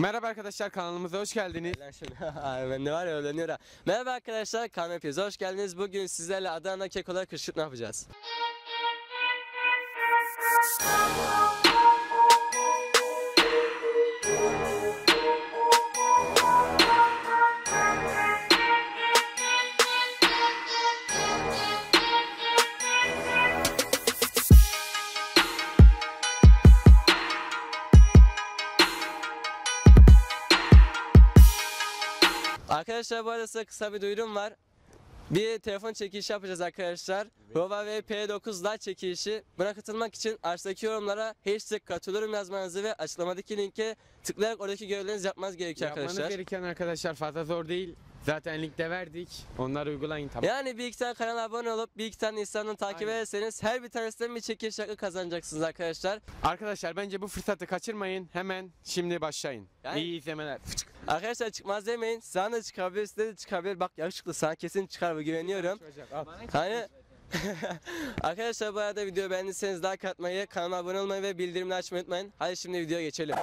Merhaba arkadaşlar kanalımıza hoş geldiniz. Ben de var ya öğreniyor ha. Merhaba arkadaşlar kanalıma hepiniz hoş geldiniz. Bugün sizlerle Adana kekolar kışkırtma yapacağız. Arkadaşlar bu arada size kısa bir duyurum var. Bir telefon çekilişi yapacağız arkadaşlar. Huawei P9 Lite çekilişi. Buna katılmak için aşağıdaki yorumlara hashtag katılıyorum yazmanızı ve açıklamadaki linke tıklayarak oradaki görevlerinizi yapmanız gerekiyor Yapmanız arkadaşlar. gereken arkadaşlar fazla zor değil. Zaten linkte verdik. Onları uygulayın tamam. Yani bir iki tane kanala abone olup bir iki tane Instagram'dan takip Aynen. ederseniz her bir tanesinden bir çekiliş hakkı kazanacaksınız arkadaşlar. Arkadaşlar bence bu fırsatı kaçırmayın. Hemen şimdi başlayın. Yani- İyi izlemeler. Arkadaşlar çıkmaz demeyin. Sana da çıkabilir, size de çıkabilir. Bak yakışıklı sana kesin çıkar bu güveniyorum. Hani Arkadaşlar bu arada videoyu beğendiyseniz like atmayı, kanalıma abone olmayı ve bildirimleri açmayı unutmayın. Hadi şimdi videoya geçelim.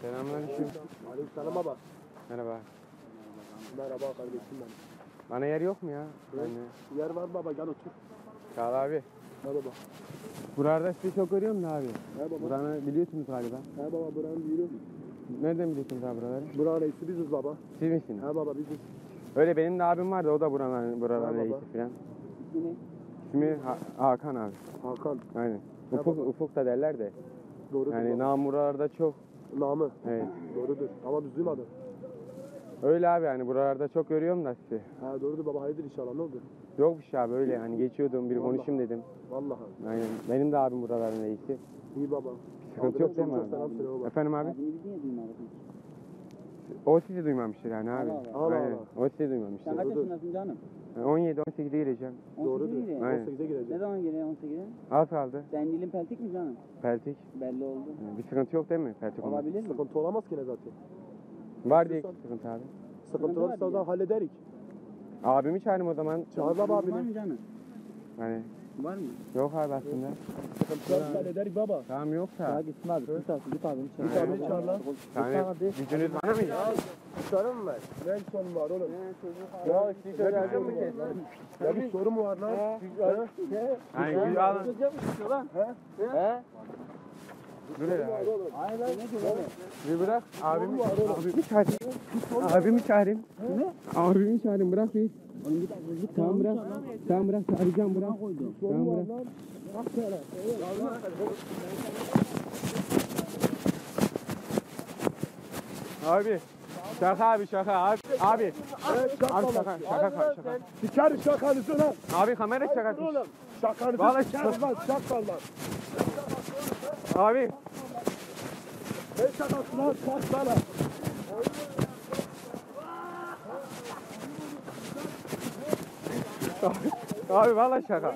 Selamünaleyküm. Aleykümselam baba. Merhaba. Merhaba kardeşim benim. Bana yer yok mu ya? Evet. Yer var baba gel otur. Ol abi. Merhaba. Buralarda sizi çok görüyorum da abi. He baba. Buranı biliyorsunuz galiba. He baba buranın büyüğü. Nereden biliyorsunuz abi buraları? Buranın reisi biziz baba. Siz misiniz? He baba biziz. Öyle benim de abim vardı o da buraların, buraların baba. reisi falan. İsmi ne? İsmi Ha- Hakan abi. Hakan. Aynen. Ufuk, baba. ufuk da derler de. Doğrudur Yani baba. nam buralarda çok. Namı. Evet. Doğrudur. Ama biz duymadık. Öyle abi yani buralarda çok görüyorum da sizi. He doğrudur baba hayırdır inşallah ne oldu? Yok bir şey abi öyle yani geçiyordum bir Vallahi. konuşayım dedim. Vallahi. Aynen. Benim de abim buraların reisi. İyi baba. Sıkıntı yok değil mi Çok abi? selam söyle baba. Efendim abi? Niye duymadık? O sizi duymamıştır yani abi. Allah Allah. Aynen. Allah. O sizi duymamıştır. Sen kaç yaşındasın canım? 17-18'de gireceğim. 18 Doğrudur. miydi? Aynen. 18'e Ne gireceğiz. zaman geliyor 18'e? Az kaldı. Sen dilin peltik mi canım? Peltik. Belli oldu. Yani Bir sıkıntı yok değil mi? Peltik olması. Olabilir mi? Sıkıntı olamaz ki ne zaten. Var diye sıkıntı abi. Sıkıntı varsa o zaman hallederik. Abimi çağırayım o zaman. Çağır baba Var abini. mı canım? Hani Var mı? yok abi aslında. Sıkıntı varsa hallederik baba. Tamam yoksa. Daha gitsin abi. Git abi. Git abi. Git abi çağır lan. Yani gücünüz var mı ya? Sorun mu var? Ne sorun var oğlum? Ya siz söyleyecek mi ki? Ya bir sorun mu var lan? He? Yani gücü alın. He? Dur hele abi. Hayır? Bir bırak. Abimi, abimi çağırayım. Abimi çağırayım. Ne? Abimi çağırayım bırak bir. Oğlum git. Git. Tamam bırak. Tamam bırak arayacağım bırak. Tamam bırak. Abi. Şaka abi şaka abi. Abi. Abi şaka şaka şaka. Sikerim şakanızı lan. Abi kamera şaka. Şakanızı Vallahi sikerim lan şakallar. Abi. Ne şakası lan şaklara. Abi vallahi şaka.